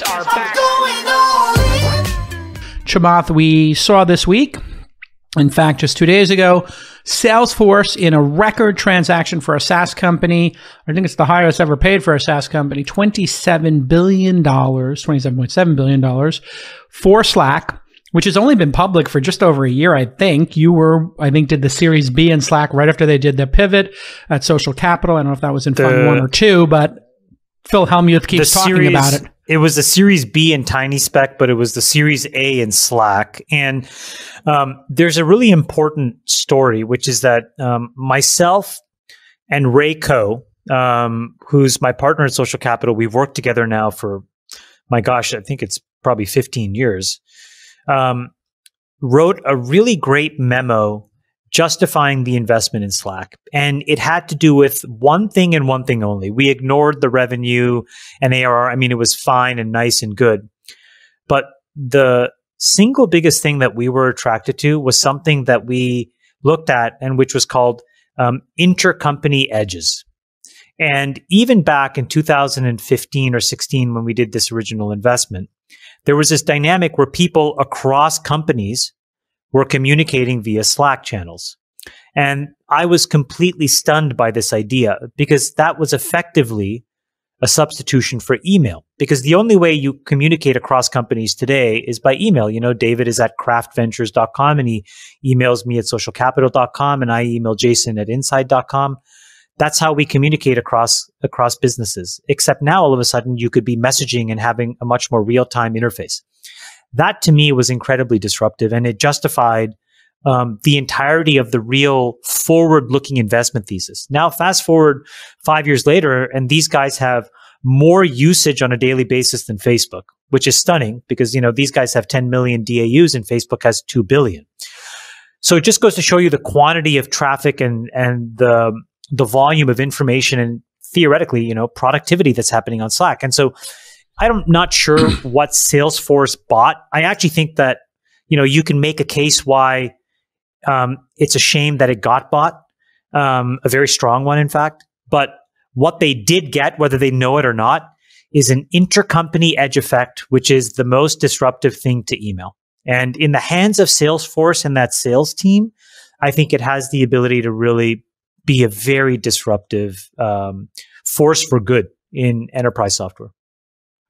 guys are back. Chamath, we saw this week, in fact, just two days ago, Salesforce in a record transaction for a SaaS company. I think it's the highest ever paid for a SaaS company, $27 billion, $27.7 billion for Slack, which has only been public for just over a year, I think. You were, I think, did the Series B in Slack right after they did the pivot at Social Capital. I don't know if that was in The- Fund One or Two, but Phil Hellmuth keeps talking series, about it. It was the Series B in Tiny Speck, but it was the Series A in Slack. And um, there's a really important story, which is that um, myself and Ray Coe, um, who's my partner at Social Capital, we've worked together now for, my gosh, I think it's probably 15 years, um, wrote a really great memo justifying the investment in Slack. And it had to do with one thing and one thing only. We ignored the revenue and ARR. I mean, it was fine and nice and good. But the single biggest thing that we were attracted to was something that we looked at and which was called um, intercompany edges. And even back in 2015 or 16, when we did this original investment, there was this dynamic where people across companies were communicating via Slack channels. And I was completely stunned by this idea because that was effectively a substitution for email. Because the only way you communicate across companies today is by email. You know, David is at craftventures.com and he emails me at socialcapital.com and I email Jason at inside.com. That's how we communicate across across businesses. Except now all of a sudden you could be messaging and having a much more real-time interface. That to me was incredibly disruptive and it justified um, the entirety of the real forward-looking investment thesis. Now, fast forward five years later, and these guys have more usage on a daily basis than Facebook, which is stunning because you know these guys have 10 million DAUs and Facebook has 2 billion. So it just goes to show you the quantity of traffic and and the the volume of information and theoretically, you know, productivity that's happening on Slack. And so I'm not sure what Salesforce bought. I actually think that you know you can make a case why um, it's a shame that it got bought, um, a very strong one, in fact. But what they did get, whether they know it or not, is an intercompany edge effect, which is the most disruptive thing to email. And in the hands of Salesforce and that sales team, I think it has the ability to really be a very disruptive um, force for good in enterprise software.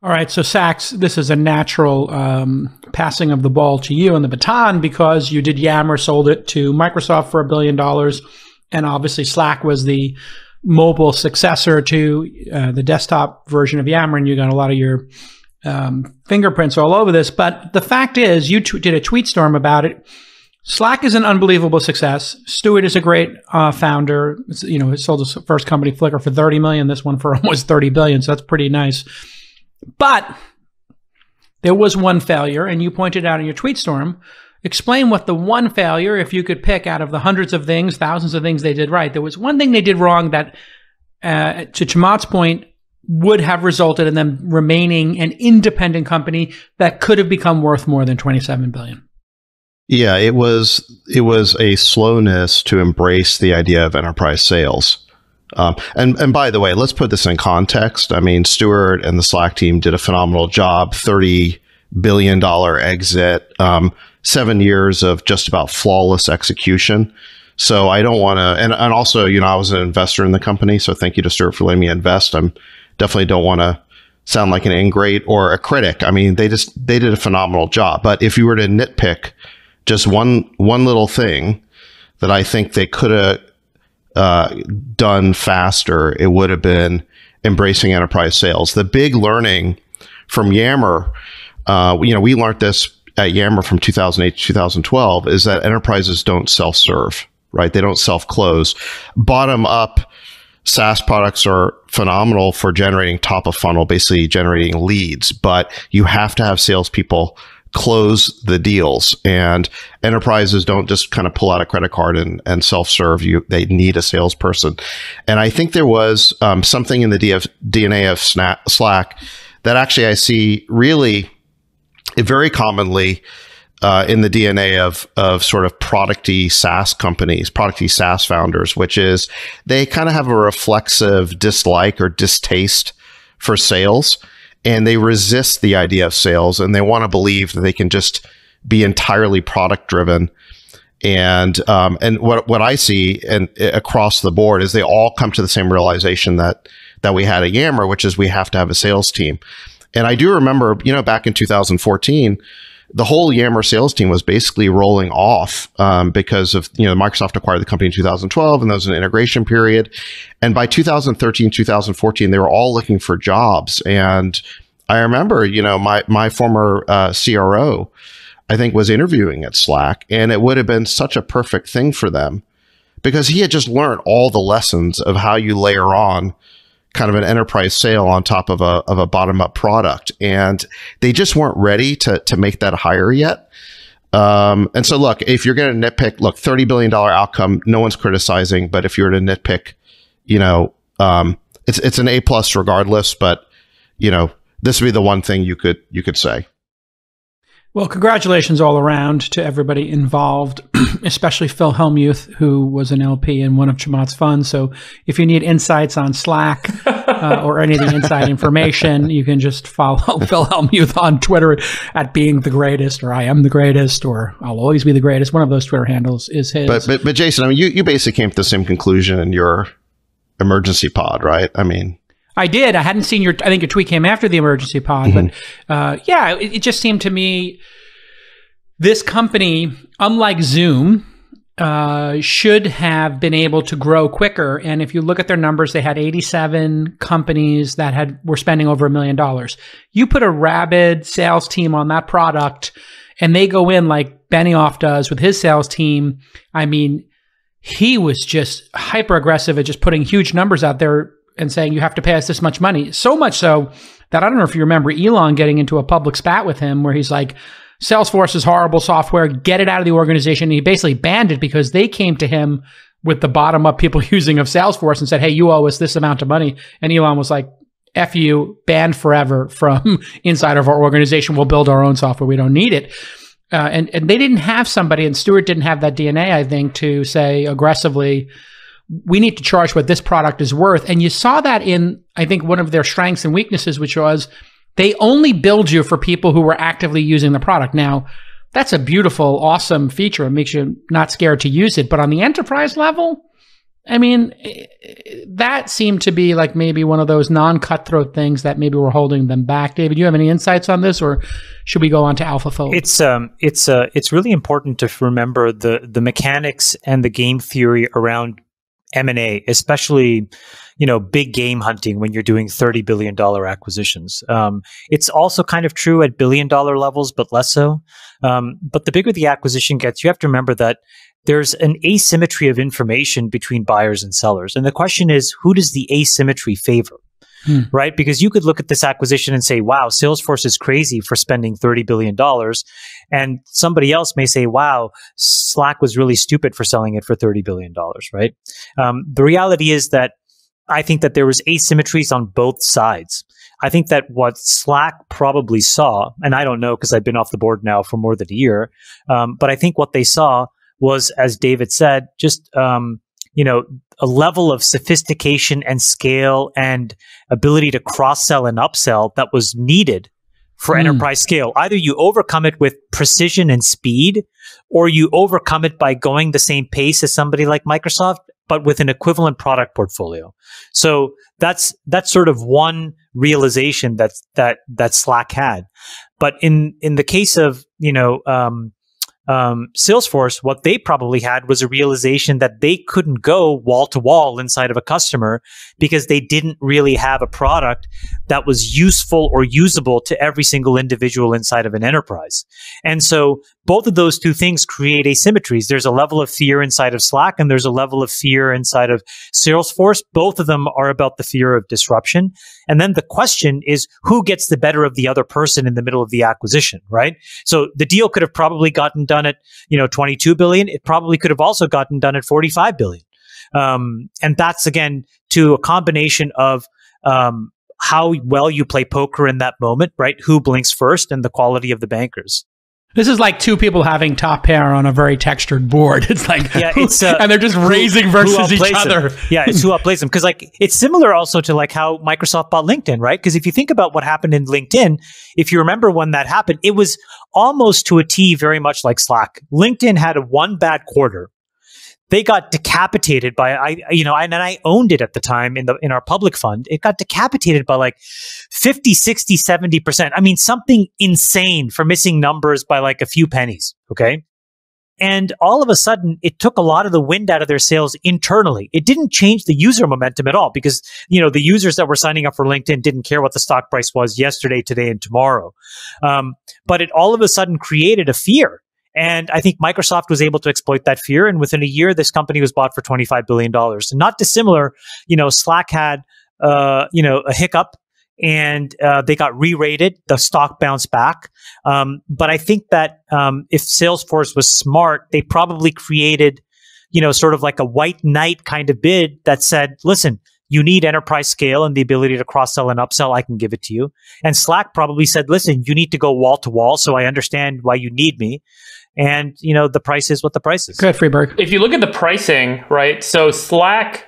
All right, so Sacks, this is a natural um, passing of the ball to you and the baton because you did Yammer, sold it to Microsoft for a billion dollars, and obviously Slack was the mobile successor to uh, the desktop version of Yammer, and you got a lot of your um, fingerprints all over this. But the fact is, you t- did a tweet storm about it. Slack is an unbelievable success. Stewart is a great uh, founder. It's, you know, he sold his first company, Flickr, for thirty million. This one for almost thirty billion. So that's pretty nice. But there was one failure, and you pointed out in your tweet storm. Explain what the one failure, if you could pick out of the hundreds of things, thousands of things they did right, there was one thing they did wrong that, uh, to Chamath's point, would have resulted in them remaining an independent company that could have become worth more than 27 billion. Yeah, it was it was a slowness to embrace the idea of enterprise sales. Um, and and by the way, let's put this in context. I mean, Stewart and the Slack team did a phenomenal job. Thirty billion dollar exit, um, seven years of just about flawless execution. So I don't want to, and, and also, you know, I was an investor in the company, so thank you to Stewart for letting me invest. I'm definitely don't want to sound like an ingrate or a critic. I mean, they just they did a phenomenal job. But if you were to nitpick just one one little thing that I think they could have uh, done faster, it would have been embracing enterprise sales. The big learning from Yammer, uh, you know, we learned this at Yammer from 2008 to 2012, is that enterprises don't self serve, right? They don't self close. Bottom up SaaS products are phenomenal for generating top of funnel, basically generating leads, but you have to have salespeople close the deals. And enterprises don't just kind of pull out a credit card and, and self-serve you. They need a salesperson. And i think there was um, something in the DF, dna of slack that actually i see really very commonly uh, in the DNA of of sort of producty SaaS companies, producty SaaS founders, which is they kind of have a reflexive dislike or distaste for sales, and they resist the idea of sales and they want to believe that they can just be entirely product driven. And um, and what what I see and across the board is they all come to the same realization that that we had at Yammer, which is we have to have a sales team. And I do remember, you know, back in 2014, the whole Yammer sales team was basically rolling off um, because of you know Microsoft acquired the company in 2012 and there was an integration period, and by 2013 2014 they were all looking for jobs. And I remember you know my my former uh, CRO I think was interviewing at Slack and it would have been such a perfect thing for them because he had just learned all the lessons of how you layer on kind of an enterprise sale on top of a of a bottom up product, and they just weren't ready to to make that hire yet. Um, and so, look, if you're going to nitpick, look, thirty billion dollar outcome, no one's criticizing. But if you were to nitpick, you know, um, it's it's an A plus regardless. But you know, this would be the one thing you could you could say. Well, congratulations all around to everybody involved, especially Phil Hellmuth, who was an LP in one of Chamath's funds. So if you need insights on Slack uh, or any of the inside information, you can just follow Phil Hellmuth on Twitter at being the greatest or I am the greatest or I'll always be the greatest. One of those Twitter handles is his. But, but, but Jason, I mean, you, you basically came to the same conclusion in your emergency pod, right? I mean, I did. I hadn't seen your. I think your tweet came after the emergency pod, mm-hmm. but uh, yeah, it, it, just seemed to me this company, unlike Zoom, uh, should have been able to grow quicker. And if you look at their numbers, they had 87 companies that had were spending over a million dollars. You put a rabid sales team on that product, and they go in like Benioff does with his sales team. I mean, he was just hyper aggressive at just putting huge numbers out there and saying you have to pay us this much money. So much so that I don't know if you remember Elon getting into a public spat with him where he's like, Salesforce is horrible software, get it out of the organization. And he basically banned it because they came to him with the bottom up people using of Salesforce and said, Hey, you owe us this amount of money. And Elon was like, F you, banned forever from inside of our organization. We'll build our own software. We don't need it. Uh, and, and they didn't have somebody, and Stewart didn't have that DNA, I think, to say aggressively, we need to charge what this product is worth. And you saw that in, I think, one of their strengths and weaknesses, which was they only build you for people who were actively using the product. Now, that's a beautiful, awesome feature. It makes you not scared to use it. But on the enterprise level, I mean, that seemed to be like maybe one of those non cutthroat things that maybe were holding them back. David, do you have any insights on this, or should we go on to AlphaFold? It's um, it's uh, it's really important to remember the the mechanics and the game theory around M&A, especially, you know, big game hunting when you're doing $30 billion acquisitions. Um, it's also kind of true at billion dollar levels, but less so. Um, but the bigger the acquisition gets, you have to remember that there's an asymmetry of information between buyers and sellers. And the question is, who does the asymmetry favor? Hmm. Right? Because you could look at this acquisition and say, wow, Salesforce is crazy for spending $30 billion. And somebody else may say, wow, Slack was really stupid for selling it for $30 billion, right? Um, the reality is that I think that there was asymmetries on both sides. I think that what Slack probably saw, and I don't know because I've been off the board now for more than a year, um, but I think what they saw was, as David said, just um, you know a level of sophistication and scale and ability to cross sell and upsell that was needed for mm. enterprise scale. Either you overcome it with precision and speed, or you overcome it by going the same pace as somebody like Microsoft, but with an equivalent product portfolio. So that's that's sort of one realization that that that Slack had. But in in the case of you know um, um, Salesforce, what they probably had was a realization that they couldn't go wall to wall inside of a customer because they didn't really have a product that was useful or usable to every single individual inside of an enterprise. And so both of those two things create asymmetries. There's a level of fear inside of Slack and there's a level of fear inside of Salesforce. Both of them are about the fear of disruption. And then the question is who gets the better of the other person in the middle of the acquisition, right? So the deal could have probably gotten done at, you know, 22 billion. It probably could have also gotten done at 45 billion. Um, and that's again to a combination of, um, how well you play poker in that moment, right? Who blinks first and the quality of the bankers. This is like two people having top pair on a very textured board. It's like, Yeah, it's, uh, and they're just raising who versus each outplays them. other. Yeah, it's who outplays them. Because like it's similar also to like how Microsoft bought LinkedIn, right? Because if you think about what happened in LinkedIn, if you remember when that happened, it was almost to a T, very much like Slack. LinkedIn had a one bad quarter. They got decapitated by I, you know, and I owned it at the time in the in our public fund. It got decapitated by like 50, 60, 70%. I mean, something insane for missing numbers by like a few pennies. Okay. And all of a sudden, it took a lot of the wind out of their sails internally. It didn't change the user momentum at all because, you know, the users that were signing up for LinkedIn didn't care what the stock price was yesterday, today, and tomorrow. Um, but it all of a sudden created a fear. And I think Microsoft was able to exploit that fear. And within a year, this company was bought for $25 billion. Not dissimilar, you know, Slack had, uh, you know, a hiccup and uh, they got re-rated. The stock bounced back. Um, but I think that um, if Salesforce was smart, they probably created, you know, sort of like a white knight kind of bid that said, "Listen, you need enterprise scale and the ability to cross sell and upsell. I can give it to you." And Slack probably said, "Listen, you need to go wall to wall, so I understand why you need me." And you know, the price is what the price is. Good, Friedberg. if you look at the pricing, right? So Slack,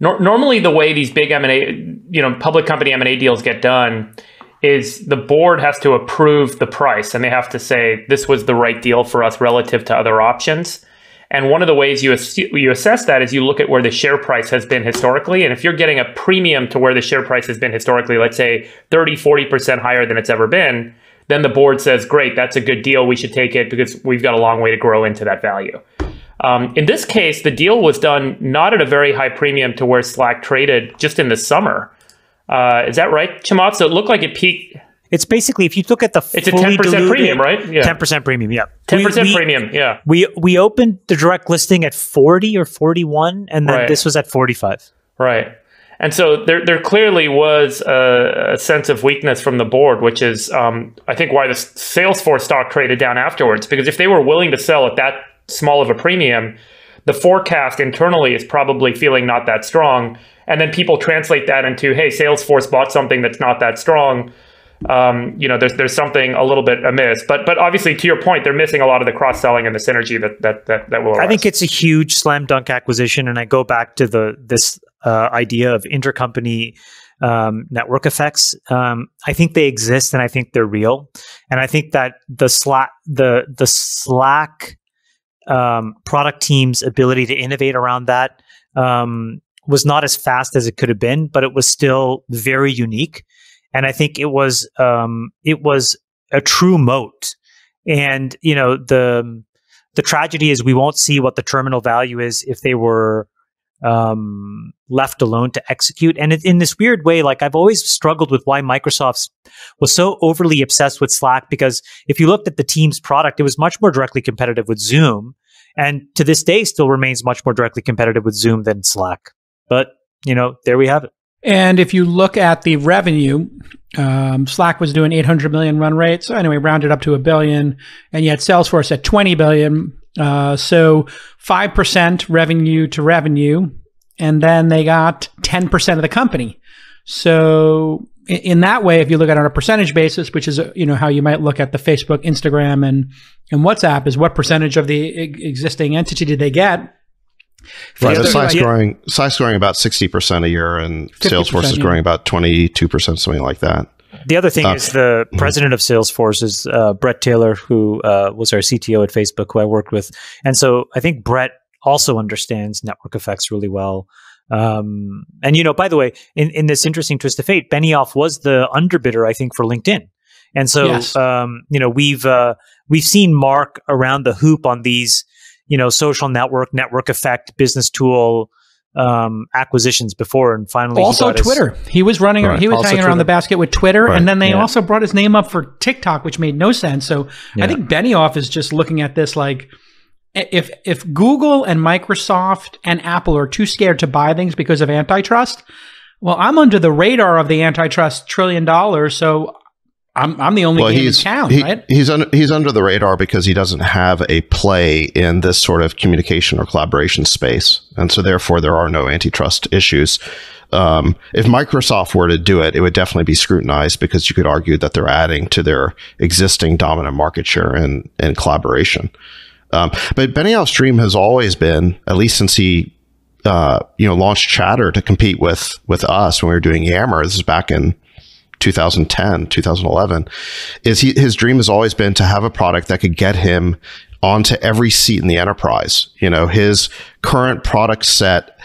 nor- normally the way these big M and A, you know, public company M and A deals get done is the board has to approve the price, and they have to say this was the right deal for us relative to other options. And one of the ways you ass- you assess that is you look at where the share price has been historically, and if you're getting a premium to where the share price has been historically, let's say 30, 40% higher than it's ever been, then the board says, great, that's a good deal. We should take it because we've got a long way to grow into that value. Um, in this case, the deal was done not at a very high premium to where Slack traded just in the summer. Uh, is that right, Chamath? So it looked like it peaked. It's basically if you look at the It's a 10% premium, right? Yeah. 10% premium, yeah. 10% We- we- premium. Yeah. We we opened the direct listing at 40 or 41 and then Right. this was at 45. Right. And so there, there clearly was a, a sense of weakness from the board, which is, um, I think, why the Salesforce stock traded down afterwards. Because if they were willing to sell at that small of a premium, the forecast internally is probably feeling not that strong. And then people translate that into, hey, Salesforce bought something that's not that strong. Um, you know, there's there's something a little bit amiss. But but obviously, to your point, they're missing a lot of the cross selling and the synergy that that that, that will. I think it's a huge slam dunk acquisition and I go back to the this uh, idea of intercompany um, network effects. Um, I think they exist and I think they're real. And I think that the Slack the the Slack um, product team's ability to innovate around that um, was not as fast as it could have been, but it was still very unique. And I think it was um, it was a true moat. And you know the the tragedy is we won't see what the terminal value is if they were um, left alone to execute. And in this weird way, like I've always struggled with why Microsoft was so overly obsessed with Slack because if you looked at the Teams product, it was much more directly competitive with Zoom, and to this day still remains much more directly competitive with Zoom than Slack. But you know, there we have it. And if you look at the revenue, um, Slack was doing 800 million run rate. So anyway, rounded up to a billion, and yet Salesforce at 20 billion. Uh, so five percent revenue to revenue, and then they got 10 percent of the company. So in, that way, if you look at it on a percentage basis, which is uh, you know how you might look at the Facebook, Instagram, and and WhatsApp, is what percentage of the existing entity did they get? Right, Yeah, the they're size like- growing, size growing about sixty percent a year, and Salesforce is yeah. growing about twenty two percent, something like that. The other thing Uh, is the president of Salesforce is uh, Bret Taylor, who uh, was our CTO at Facebook, who I worked with, and so I think Brett also understands network effects really well. Um, and you know, by the way, in, in this interesting twist of fate, Benioff was the underbidder, I think, for LinkedIn, and so Yes. um, you know we've uh, we've seen Mark around the hoop on these you know social network, network effect, business tool um, acquisitions before, and finally he also his- Twitter. He was running. Right. He was Also hanging around the basket with Twitter, Right. and then they Yeah. also brought his name up for TikTok, which made no sense. So I think Benioff is just looking at this like. If if Google and Microsoft and Apple are too scared to buy things because of antitrust, well, I'm under the radar of the antitrust trillion dollars, so I'm, I'm the only well, game he's in town, he- right? he's under he's under the radar because he doesn't have a play in this sort of communication or collaboration space, and so therefore there are no antitrust issues. Um, if Microsoft were to do it, it would definitely be scrutinized because you could argue that they're adding to their existing dominant market share and and collaboration. Um, but Benioff's dream has always been, at least since he uh, you know launched Chatter to compete with with us when we were doing Yammer. This is back in 2010, 2011, is he, his dream has always been to have a product that could get him onto every seat in the enterprise. You know, his current product set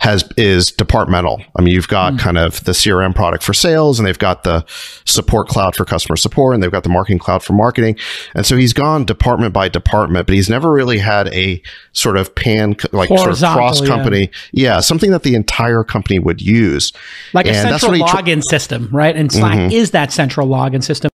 has is departmental. I mean, you've got hmm. kind of the CRM product for sales, and they've got the support cloud for customer support, and they've got the marketing cloud for marketing. And so he's gone department by department, but he's never really had a sort of pan like sort of cross company, yeah. something that the entire company would use. Like a And that's central what he tr- login system, right? And Slack mm-hmm. is that central login system.